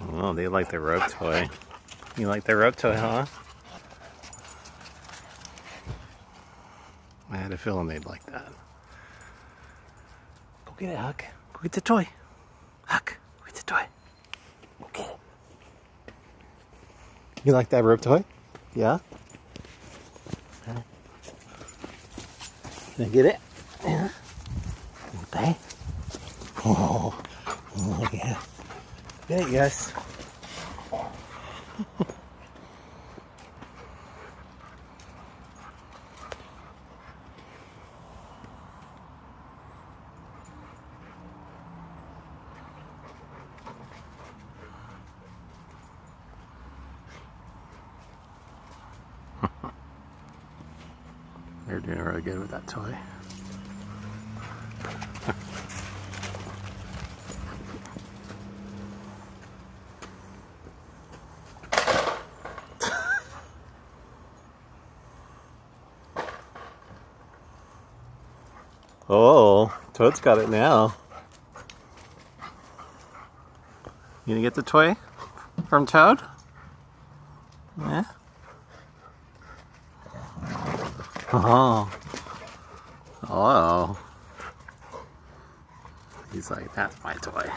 Oh, they like the rope toy. You like the rope toy, huh? I had a feeling they'd like that. Go get it, Huck. Go get the toy. Huck, go get the toy. You like that rope toy? Yeah? Can I get it? Yeah. Okay. Oh, oh yeah. Yes. They're doing really good with that toy. Oh, Toad's got it now. You gonna get the toy from Toad? Yeah. Oh. Oh. He's like, that's my toy.